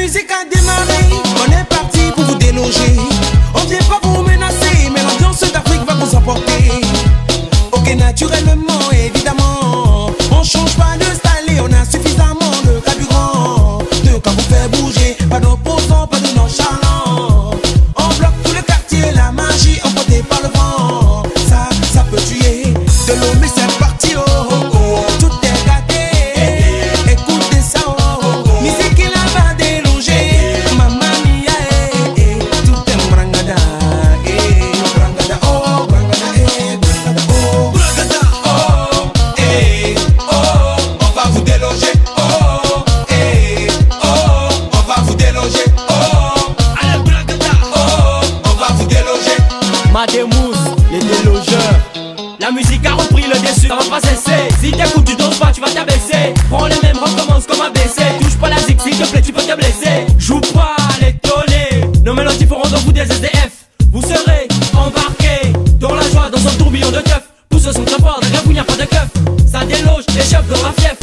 musique a démarré, on est parti pour vous déloger. On vient pas vous menacer, mais l'ambiance d'Afrique va vous emporter. Ok, naturellement, Mademous, les délogeurs. La musique a repris le dessus, ça va pas cesser. Si t'écoutes, tu danses pas, tu vas t'abaisser. Prends les mêmes, recommence comme un BC. Touche pas la zig, s'il te plaît, tu peux te blesser. Joue pas les tollés. Nos mélodies feront de vous des SDF. Vous serez embarqués dans la joie, dans un tourbillon de keuf. Tous se sont très forts, derrière vous, n'y a pas de keuf. Ça déloge les chefs de la fief.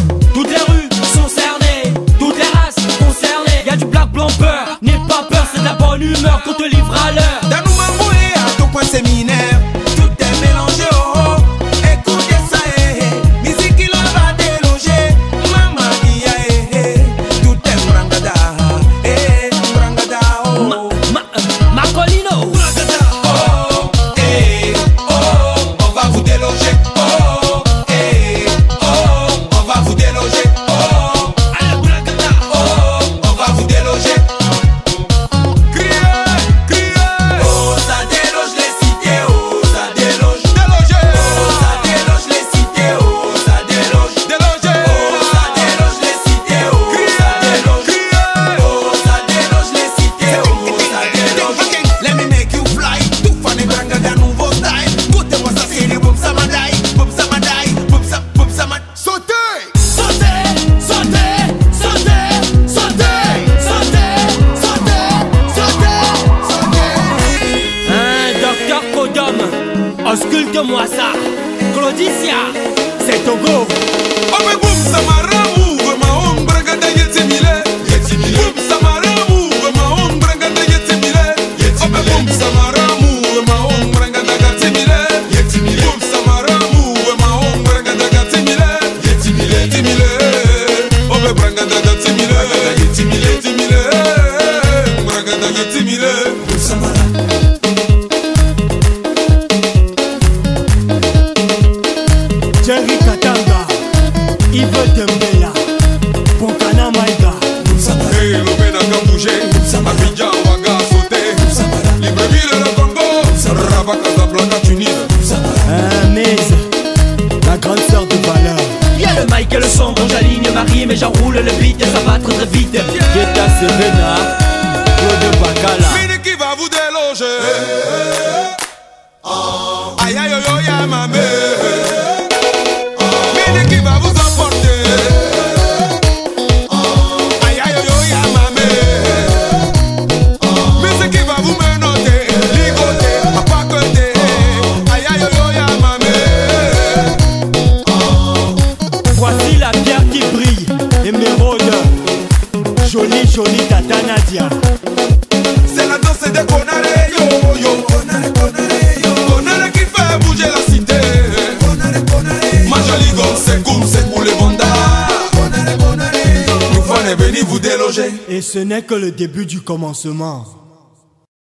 Ausculte-moi ça. Claudicia, c'est Togo. Ome boum samaramu Abidjan, Libreville, le Congo, Casablanca, Tunis. Hein, la grande sœur de valeur. Le mic et le son, j'aligne ma rime et j'enroule le beat, et ça va très très vite. Serena, Jolie, jolie Tata Nadia. C'est la danse des Konare, yo, yo. Konare, Konare, yo. Konare qui fait bouger la cité. Konare, Konare. Majaligo, c'est cool, c'est pour les bandas. Konare, Konare, yo. Nous fallait venir vous déloger. Et ce n'est que le début du commencement.